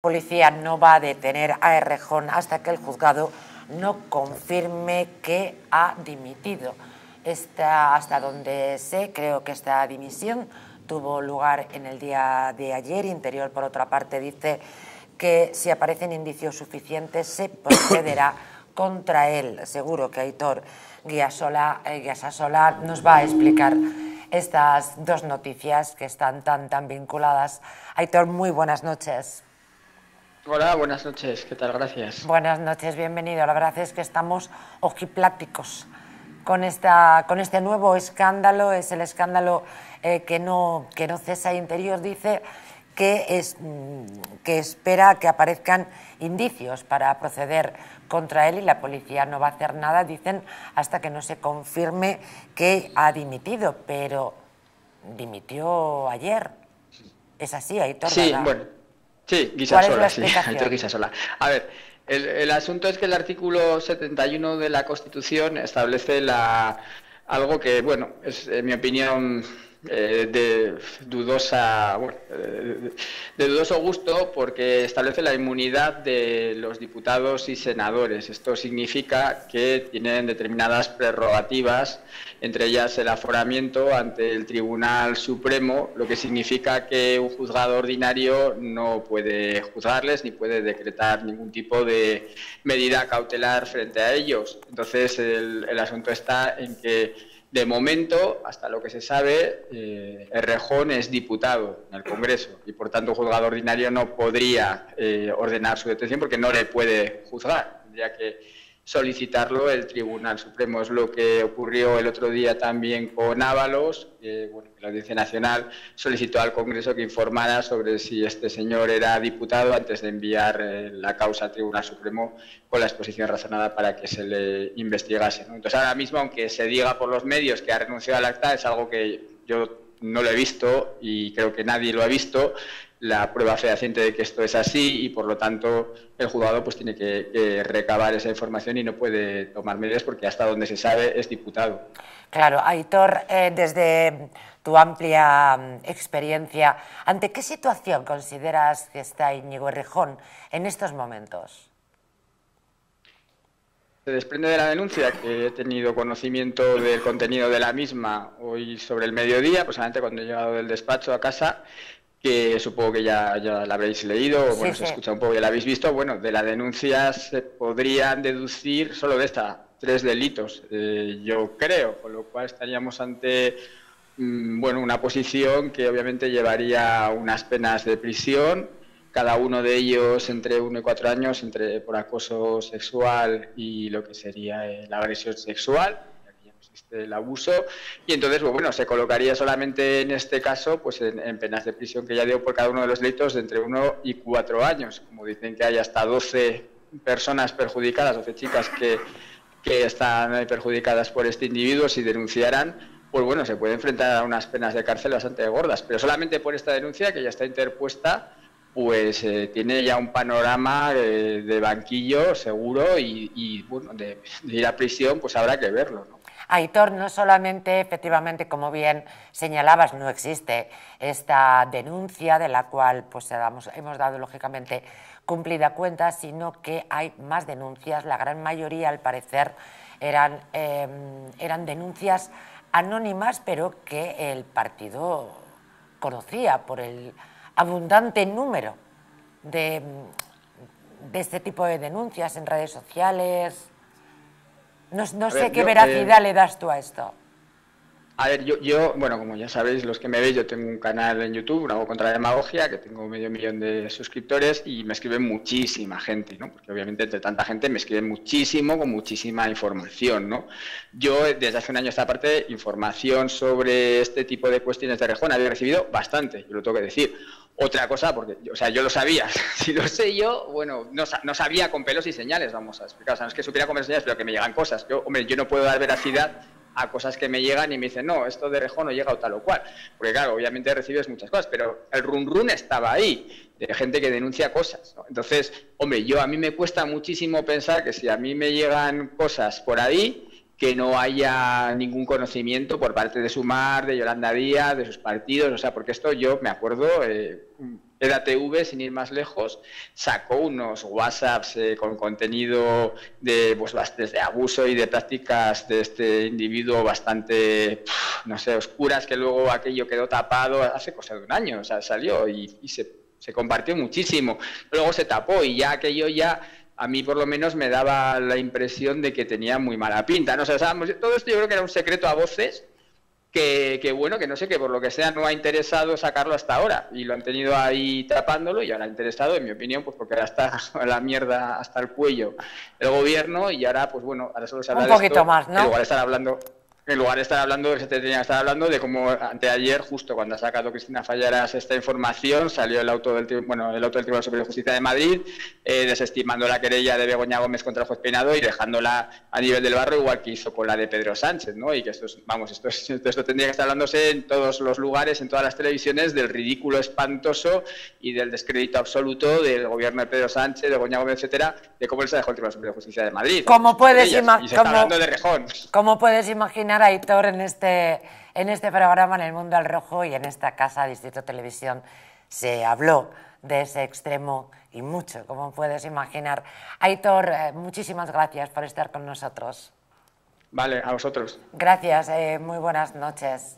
policía no va a detener a Errejón hasta que el juzgado no confirme que ha dimitido. Esta, hasta donde sé, creo que esta dimisión tuvo lugar en el día de ayer. Interior, por otra parte, dice que si aparecen indicios suficientes se procederá contra él. Seguro que Aitor Guiasola, eh, nos va a explicar estas dos noticias que están tan, tan vinculadas. Aitor, muy buenas noches. Hola, buenas noches. ¿Qué tal? Gracias. Buenas noches, bienvenido. La verdad es que estamos ojipláticos con, esta, con este nuevo escándalo. Es el escándalo eh, que, no, que no cesa Interior. Dice que, es, mm, que espera que aparezcan indicios para proceder contra él y la policía no va a hacer nada, dicen, hasta que no se confirme que ha dimitido. Pero dimitió ayer. Es así, Aitor. Sí, bueno. Sí, Guisasola, sí, Guisasola. A ver, el, asunto es que el artículo 71 de la Constitución establece la, algo que, bueno, es en mi opinión eh, de dudosa eh, de dudoso gusto porque establece la inmunidad de los diputados y senadores. Esto significa que tienen determinadas prerrogativas, entre ellas el aforamiento ante el Tribunal Supremo, lo que significa que un juzgado ordinario no puede juzgarles ni puede decretar ningún tipo de medida cautelar frente a ellos. Entonces el, el asunto está en que de momento, hasta lo que se sabe, eh, Errejón es diputado en el Congreso y por tanto un juzgado ordinario no podría eh, ordenar su detención porque no le puede juzgar. Tendría que solicitarlo el Tribunal Supremo. Es lo que ocurrió el otro día también con Ábalos, que la Audiencia Nacional solicitó al Congreso que informara sobre si este señor era diputado antes de enviar eh, la causa al Tribunal Supremo con la exposición razonada para que se le investigase. Entonces, ahora mismo, aunque se diga por los medios que ha renunciado al acta, es algo que yo no lo he visto y creo que nadie lo ha visto la prueba fehaciente de que esto es así y por lo tanto el juzgado pues tiene que, recabar esa información y no puede tomar medidas porque hasta donde se sabe es diputado. Claro, Aitor, eh, desde tu amplia mm, experiencia, ¿ante qué situación consideras que está Íñigo Errejón en estos momentos? Se desprende de la denuncia que he tenido conocimiento del contenido de la misma hoy sobre el mediodía, pues antes cuando he llegado del despacho a casa, que supongo que ya, ya la habréis leído, o bueno, se escucha un poco, ya la habéis visto. Bueno, de la denuncia se podrían deducir solo de esta tres delitos, eh, yo creo, con lo cual estaríamos ante mm, bueno, una posición que obviamente llevaría unas penas de prisión, cada uno de ellos entre uno y cuatro años, entre por acoso sexual y lo que sería eh, la agresión sexual el abuso y entonces pues, bueno se colocaría solamente en este caso pues en, penas de prisión que ya dio por cada uno de los delitos de entre uno y cuatro años como dicen que hay hasta 12 personas perjudicadas 12 chicas que, que están perjudicadas por este individuo si denunciaran pues bueno se puede enfrentar a unas penas de cárcel bastante gordas pero solamente por esta denuncia que ya está interpuesta pues eh, tiene ya un panorama de, banquillo seguro y, bueno, de, ir a prisión, pues habrá que verlo. ¿no? Aitor, no solamente, efectivamente, como bien señalabas, no existe esta denuncia de la cual pues, hemos dado, lógicamente, cumplida cuenta, sino que hay más denuncias. La gran mayoría, al parecer, eran, em, eran denuncias anónimas, pero que el partido conocía por el abundante número de, de este tipo de denuncias en redes sociales, no, sé qué veracidad eh, le das tú a esto. A ver, yo, yo, bueno, como ya sabéis, los que me veis, yo tengo un canal en YouTube, hago contra la demagogia, que tengo medio millón de suscriptores y me escribe muchísima gente, ¿no? Porque obviamente entre tanta gente me escriben muchísimo, con muchísima información, ¿no? Yo desde hace un año esta parte, información sobre este tipo de cuestiones de Rejón había recibido bastante, yo lo tengo que decir. Otra cosa, porque, o sea, yo lo sabía. si lo sé yo, bueno, no, no, sabía con pelos y señales, vamos a explicar. O sea, no es que supiera con pelos y señales, pero que me llegan cosas. Yo, hombre, yo no puedo dar veracidad a cosas que me llegan y me dicen, no, esto de Rejón no llega o tal o cual. Porque, claro, obviamente recibes muchas cosas, pero el run run estaba ahí, de gente que denuncia cosas. Entonces, hombre, yo a mí me cuesta muchísimo pensar que si a mí me llegan cosas por ahí, que no haya ningún conocimiento por parte de Sumar, de Yolanda Díaz, de sus partidos, o sea, porque esto yo me acuerdo, eh, EDATV, sin ir más lejos, sacó unos WhatsApps eh, con contenido de, pues, de abuso y de prácticas de este individuo bastante, no sé, oscuras, que luego aquello quedó tapado hace cosa de un año, o sea, salió y, se, compartió muchísimo. Luego se tapó y ya aquello ya a mí por lo menos me daba la impresión de que tenía muy mala pinta. ¿no? O sea, todo esto yo creo que era un secreto a voces que, bueno, que no sé, que por lo que sea no ha interesado sacarlo hasta ahora y lo han tenido ahí tapándolo y ahora ha interesado, en mi opinión, pues porque ahora está la mierda hasta el cuello el gobierno y ahora, pues bueno, ahora solo se habla Un poquito más, ¿no? En estar hablando en lugar de estar hablando, se tenía que estar hablando de cómo anteayer, justo cuando ha sacado Cristina Fallaras esta información, salió el auto del, bueno, el auto del Tribunal Superior de Justicia de Madrid, eh, desestimando la querella de Begoña Gómez contra el juez Peinado y dejándola a nivel del barro, igual que hizo con la de Pedro Sánchez, ¿no? Y que esto es, vamos, esto, esto tendría que estar hablándose en todos los lugares, en todas las televisiones, del ridículo espantoso y del descrédito absoluto del gobierno de Pedro Sánchez, de Begoña Gómez, etcétera, de cómo él se dejó el Tribunal Superior de Justicia de Madrid. ¿Cómo puedes, ¿Cómo puedes imaginar Aitor en este, en este programa, en el Mundo al Rojo y en esta casa, Distrito Televisión, se habló de ese extremo y mucho, como puedes imaginar. Aitor, eh, muchísimas gracias por estar con nosotros. Vale, a vosotros. Gracias, eh, muy buenas noches.